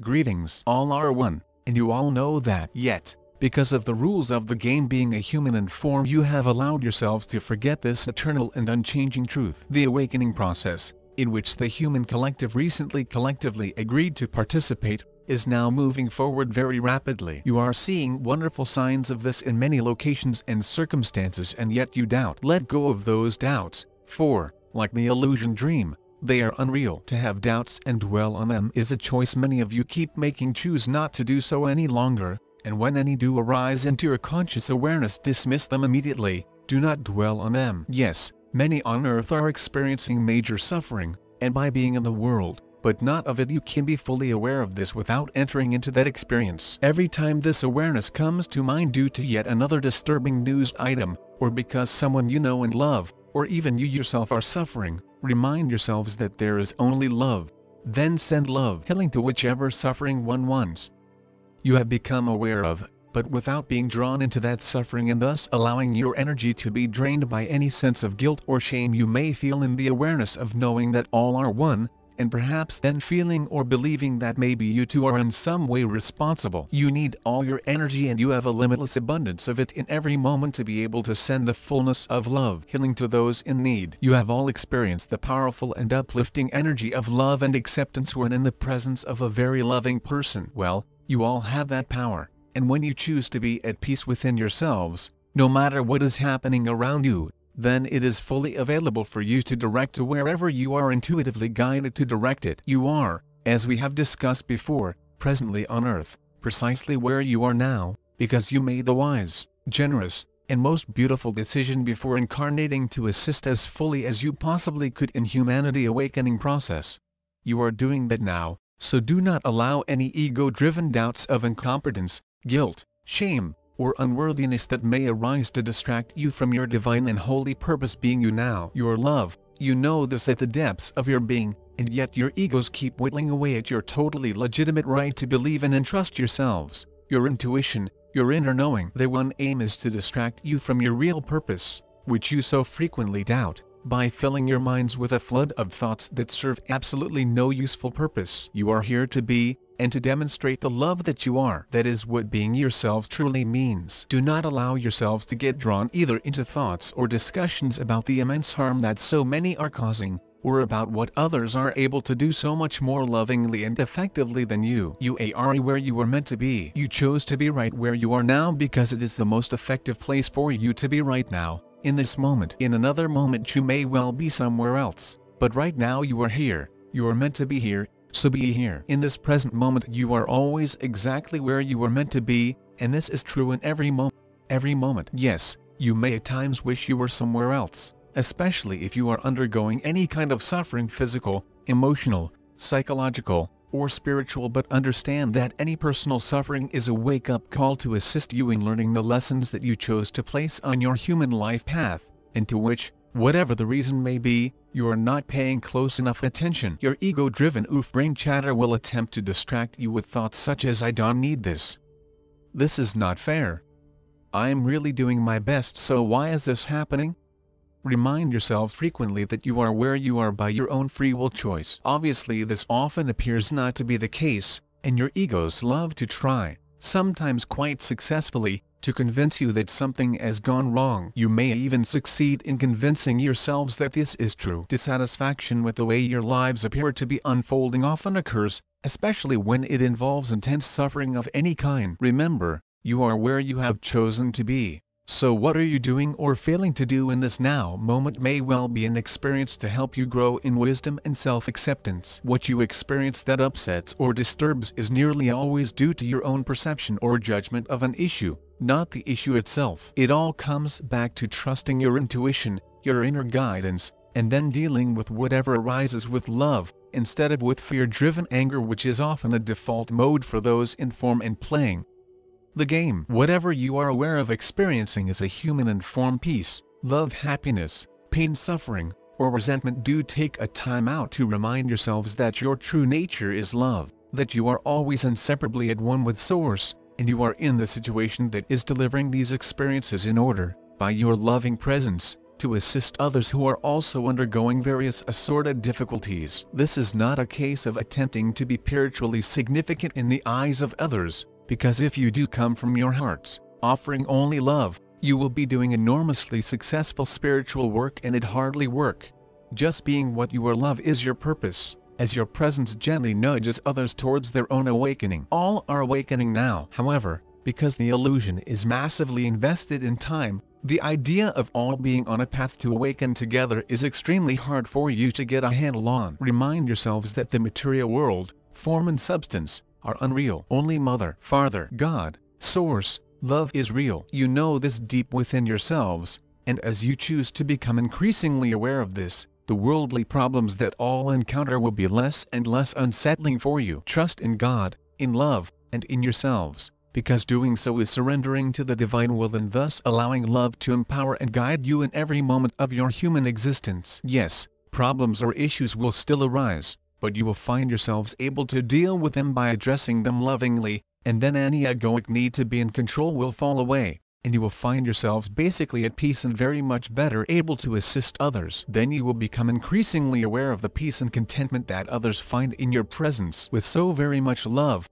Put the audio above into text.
greetings. All are one, and you all know that. Yet, because of the rules of the game being a human in form you have allowed yourselves to forget this eternal and unchanging truth. The awakening process, in which the human collective recently collectively agreed to participate, is now moving forward very rapidly. You are seeing wonderful signs of this in many locations and circumstances and yet you doubt. Let go of those doubts, for, like the illusion dream, they are unreal. To have doubts and dwell on them is a choice many of you keep making choose not to do so any longer, and when any do arise into your conscious awareness dismiss them immediately, do not dwell on them. Yes, many on earth are experiencing major suffering, and by being in the world, but not of it you can be fully aware of this without entering into that experience. Every time this awareness comes to mind due to yet another disturbing news item, or because someone you know and love, or even you yourself are suffering, remind yourselves that there is only love. Then send love healing to whichever suffering one wants. You have become aware of, but without being drawn into that suffering and thus allowing your energy to be drained by any sense of guilt or shame you may feel in the awareness of knowing that all are one, and perhaps then feeling or believing that maybe you too are in some way responsible. You need all your energy and you have a limitless abundance of it in every moment to be able to send the fullness of love healing to those in need. You have all experienced the powerful and uplifting energy of love and acceptance when in the presence of a very loving person. Well, you all have that power, and when you choose to be at peace within yourselves, no matter what is happening around you, then it is fully available for you to direct to wherever you are intuitively guided to direct it. You are, as we have discussed before, presently on earth, precisely where you are now, because you made the wise, generous, and most beautiful decision before incarnating to assist as fully as you possibly could in humanity awakening process. You are doing that now, so do not allow any ego-driven doubts of incompetence, guilt, shame, or unworthiness that may arise to distract you from your divine and holy purpose being you now. Your love, you know this at the depths of your being, and yet your egos keep whittling away at your totally legitimate right to believe and entrust yourselves, your intuition, your inner knowing. Their one aim is to distract you from your real purpose, which you so frequently doubt, by filling your minds with a flood of thoughts that serve absolutely no useful purpose. You are here to be, and to demonstrate the love that you are. That is what being yourselves truly means. Do not allow yourselves to get drawn either into thoughts or discussions about the immense harm that so many are causing, or about what others are able to do so much more lovingly and effectively than you. You are where you were meant to be. You chose to be right where you are now because it is the most effective place for you to be right now, in this moment. In another moment you may well be somewhere else, but right now you are here, you are meant to be here, so be here. In this present moment you are always exactly where you were meant to be, and this is true in every moment. Every moment. Yes, you may at times wish you were somewhere else, especially if you are undergoing any kind of suffering physical, emotional, psychological, or spiritual but understand that any personal suffering is a wake-up call to assist you in learning the lessons that you chose to place on your human life path, and to which, whatever the reason may be, you are not paying close enough attention. Your ego-driven oof brain chatter will attempt to distract you with thoughts such as I don't need this. This is not fair. I am really doing my best so why is this happening? Remind yourselves frequently that you are where you are by your own free will choice. Obviously this often appears not to be the case, and your egos love to try, sometimes quite successfully, to convince you that something has gone wrong. You may even succeed in convincing yourselves that this is true. Dissatisfaction with the way your lives appear to be unfolding often occurs, especially when it involves intense suffering of any kind. Remember, you are where you have chosen to be. So what are you doing or failing to do in this now moment may well be an experience to help you grow in wisdom and self-acceptance. What you experience that upsets or disturbs is nearly always due to your own perception or judgment of an issue, not the issue itself. It all comes back to trusting your intuition, your inner guidance, and then dealing with whatever arises with love, instead of with fear-driven anger which is often a default mode for those in form and playing the game. Whatever you are aware of experiencing as a human and form peace, love happiness, pain suffering, or resentment do take a time out to remind yourselves that your true nature is love, that you are always inseparably at one with Source, and you are in the situation that is delivering these experiences in order, by your loving presence, to assist others who are also undergoing various assorted difficulties. This is not a case of attempting to be spiritually significant in the eyes of others, because if you do come from your hearts, offering only love, you will be doing enormously successful spiritual work and it hardly work. Just being what you are love is your purpose, as your presence gently nudges others towards their own awakening. All are awakening now. However, because the illusion is massively invested in time, the idea of all being on a path to awaken together is extremely hard for you to get a handle on. Remind yourselves that the material world, form and substance, are unreal. Only Mother, Father, God, Source, Love is real. You know this deep within yourselves, and as you choose to become increasingly aware of this, the worldly problems that all encounter will be less and less unsettling for you. Trust in God, in love, and in yourselves because doing so is surrendering to the divine will and thus allowing love to empower and guide you in every moment of your human existence. Yes, problems or issues will still arise, but you will find yourselves able to deal with them by addressing them lovingly, and then any egoic need to be in control will fall away, and you will find yourselves basically at peace and very much better able to assist others. Then you will become increasingly aware of the peace and contentment that others find in your presence with so very much love,